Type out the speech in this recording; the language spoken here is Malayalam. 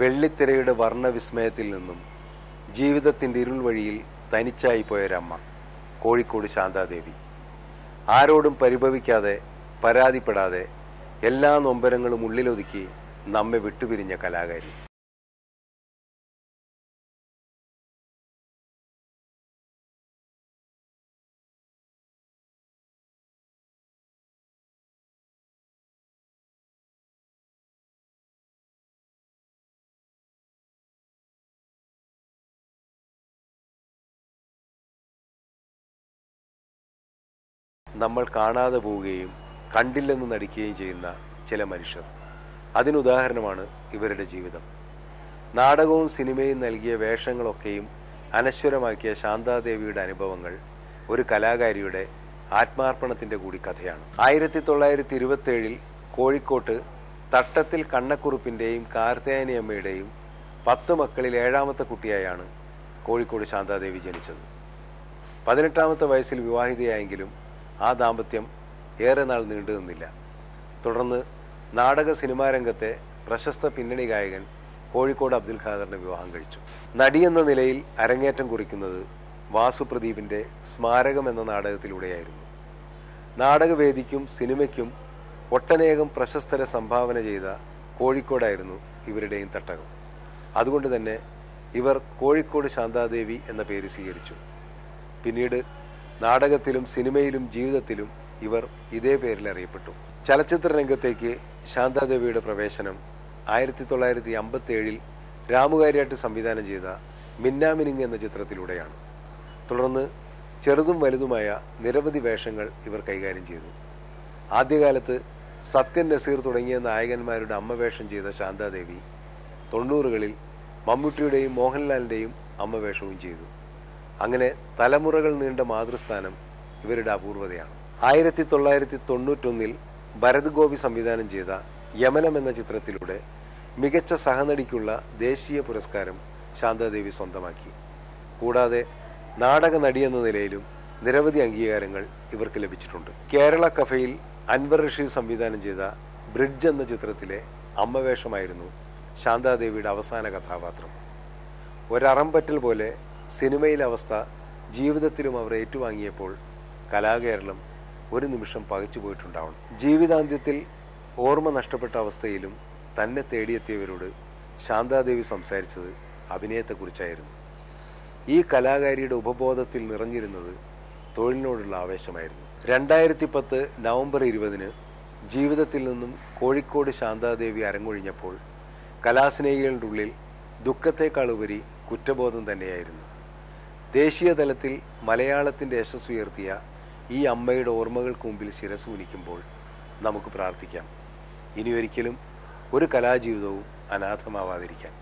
വെള്ളിത്തിരയുടെ വർണവിസ്മയത്തിൽ നിന്നും ജീവിതത്തിന്റെ ഇരുൾ വഴിയിൽ തനിച്ചായി പോയൊരമ്മ കോഴിക്കോട് ശാന്താദേവി. ആരോടും പരിഭവിക്കാതെ പരാതിപ്പെടാതെ എല്ലാ നൊമ്പരങ്ങളും ഉള്ളിലൊതുക്കി നമ്മെ വിട്ടുപിരിഞ്ഞ കലാകാരി. നമ്മൾ കാണാതെ പോവുകയും കണ്ടില്ലെന്ന് നടിക്കുകയും ചെയ്യുന്ന ചില മനുഷ്യർ. അതിനുദാഹരണമാണ് ഇവരുടെ ജീവിതം. നാടകവും സിനിമയും നൽകിയ വേഷങ്ങളൊക്കെയും അനശ്വരമാക്കിയ ശാന്താദേവിയുടെ അനുഭവങ്ങൾ ഒരു കലാകാരിയുടെ ആത്മാർപ്പണത്തിന്റെ കൂടി കഥയാണ് ആയിരത്തി തൊള്ളായിരത്തി ഇരുപത്തേഴിൽ കോഴിക്കോട്ട് തട്ടത്തിൽ കണ്ണക്കുറുപ്പിന്റെയും കാർത്തേനിയമ്മയുടെയും പത്ത് മക്കളിൽ ഏഴാമത്തെ കുട്ടിയായാണ് കോഴിക്കോട് ശാന്താദേവി ജനിച്ചത്. പതിനെട്ടാമത്തെ വയസ്സിൽ വിവാഹിതയായെങ്കിലും ആ ദാമ്പത്യം ഏറെ നാൾ നീണ്ടു നിന്നില്ല. തുടർന്ന് നാടക സിനിമാ രംഗത്തെ പ്രശസ്ത പിന്നണി ഗായകൻ കോഴിക്കോട് അബ്ദുൽ ഖാദറിനെ വിവാഹം കഴിച്ചു. നടി എന്ന നിലയിൽ അരങ്ങേറ്റം കുറിക്കുന്നത് വാസു പ്രദീപിന്റെ സ്മാരകം എന്ന നാടകത്തിലൂടെയായിരുന്നു. നാടകവേദിക്കും സിനിമയ്ക്കും ഒട്ടനേകം പ്രശസ്തരെ സംഭാവന ചെയ്ത കോഴിക്കോടായിരുന്നു ഇവരുടെയും തട്ടകം. അതുകൊണ്ട് തന്നെ ഇവർ കോഴിക്കോട് ശാന്താദേവി എന്ന പേര് സ്വീകരിച്ചു. പിന്നീട് നാടകത്തിലും സിനിമയിലും ജീവിതത്തിലും ഇവർ ഇതേ പേരിൽ അറിയപ്പെട്ടു. ചലച്ചിത്ര രംഗത്തേക്ക് ശാന്താദേവിയുടെ പ്രവേശനം ആയിരത്തി തൊള്ളായിരത്തി അമ്പത്തി ഏഴിൽ രാമുകാരിയായിട്ട് സംവിധാനം ചെയ്ത മിന്നാമിനിങ് എന്ന ചിത്രത്തിലൂടെയാണ്. തുടർന്ന് ചെറുതും വലുതുമായ നിരവധി വേഷങ്ങൾ ഇവർ കൈകാര്യം ചെയ്തു. ആദ്യകാലത്ത് സത്യൻ നസീർ തുടങ്ങിയ നായകന്മാരുടെ അമ്മവേഷം ചെയ്ത ശാന്താദേവി തൊണ്ണൂറുകളിൽ മമ്മൂട്ടിയുടെയും മോഹൻലാലിന്റെയും അമ്മവേഷവും ചെയ്തു. അങ്ങനെ തലമുറകൾ നീണ്ട മാതൃസ്ഥാനം ഇവരുടെ അപൂർവതയാണ്. ആയിരത്തി തൊള്ളായിരത്തി തൊണ്ണൂറ്റൊന്നിൽ ഭരത് ഗോപി സംവിധാനം ചെയ്ത യമനം എന്ന ചിത്രത്തിലൂടെ മികച്ച സഹനടിക്കുള്ള ദേശീയ പുരസ്കാരം ശാന്താദേവി സ്വന്തമാക്കി. കൂടാതെ നാടക നടി എന്ന നിലയിലും നിരവധി അംഗീകാരങ്ങൾ ഇവർക്ക് ലഭിച്ചിട്ടുണ്ട്. കേരള കഫയിൽ അൻവർ റഷീദ് സംവിധാനം ചെയ്ത ബ്രിഡ്ജ് എന്ന ചിത്രത്തിലെ അമ്മവേഷമായിരുന്നു ശാന്താദേവിയുടെ അവസാന കഥാപാത്രം. ഒരറമ്പറ്റൽ പോലെ സിനിമയിലെ അവസ്ഥ ജീവിതത്തിലും അവർ ഏറ്റുവാങ്ങിയപ്പോൾ കലാകേരളം ഒരു നിമിഷം പകച്ചു പോയിട്ടുണ്ടാവണം. ജീവിതാന്ത്യത്തിൽ ഓർമ്മ നഷ്ടപ്പെട്ട അവസ്ഥയിലും തന്നെ തേടിയെത്തിയവരോട് ശാന്താദേവി സംസാരിച്ചത് അഭിനയത്തെക്കുറിച്ചായിരുന്നു. ഈ കലാകാരിയുടെ ഉപബോധത്തിൽ നിറഞ്ഞിരുന്നത് തൊഴിലിനോടുള്ള ആവേശമായിരുന്നു. രണ്ടായിരത്തി പത്ത് നവംബർ ഇരുപതിന് ജീവിതത്തിൽ നിന്നും കോഴിക്കോട് ശാന്താദേവി അരങ്ങൊഴിഞ്ഞപ്പോൾ കലാസ്നേഹികളുടെ ഉള്ളിൽ ദുഃഖത്തെക്കാളുപരി കുറ്റബോധം തന്നെയായിരുന്നു. ദേശീയ തലത്തിൽ മലയാളത്തിന്റെ യശസ്സുയർത്തിയ ഈ അമ്മയുടെ ഓർമ്മകൾക്ക് മുമ്പിൽ ശിരസ് ഉനിക്കുമ്പോൾ നമുക്ക് പ്രാർത്ഥിക്കാം. ഇനിയൊരിക്കലും ഒരു കലാജീവിതവും അനാഥമാവാതിരിക്കാൻ.